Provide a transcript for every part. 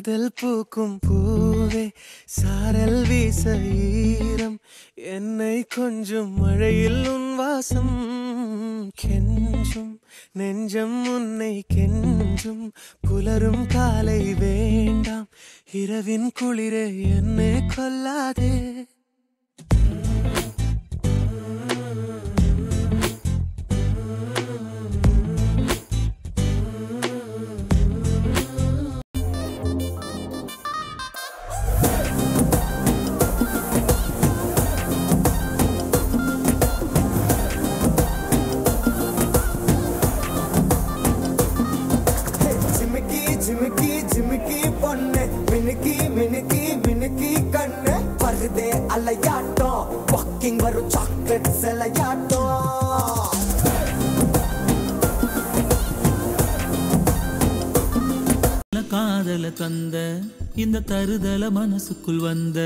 காதல் பூக்கும் பூவே சாரல் வீச ஈரம் என்னை கொஞ்சம் மழையில் உன் வாசம் கெஞ்சும். நெஞ்சம் உன்னை கெஞ்சும். புலரும் காலை வேண்டாம். இரவின் குளிரே என்னை கொல்லாதே. மினுக்கி மினுக்கி கண்ணு வருதே அலையாட்டம். வாக்கிங் வரும் சாக்லேட் செலையாட்டம். காதல தந்த இந்த தருதல மனசுக்குள் வந்த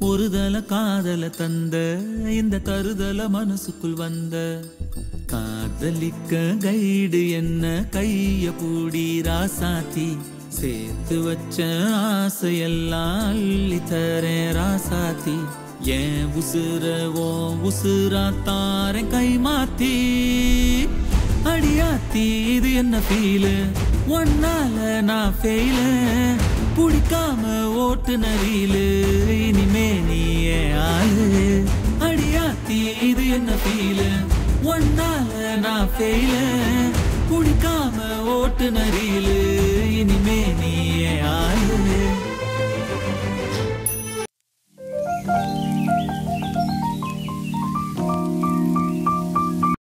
ஒருதல காதல தந்த இந்த தருதல மனசுக்குள் வந்த. காதலிக்க கைடு என்ன கைய பூடி ராசாத்தி சேர்த்து வச்ச ஆசையெல்லாம் அள்ளி தரேன் ராசாத்தி. ஏன் உசுர ஓ உசுரா தாரேன் கை மாத்தி. அடியாத்தி இது என்ன ஃபீலு ஒன்னால நான் ஃபெயிலு பிடிக்காம ஓட்டுன ரீலு. இனிமே நீ ஆளு? அடியாத்தி இது என்ன ஃபீலு ஒன்னால நான் ஃபெயிலு பிடிக்காம ஓட்டுன